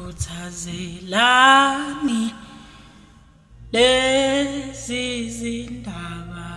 khuthazelani lezi zindaba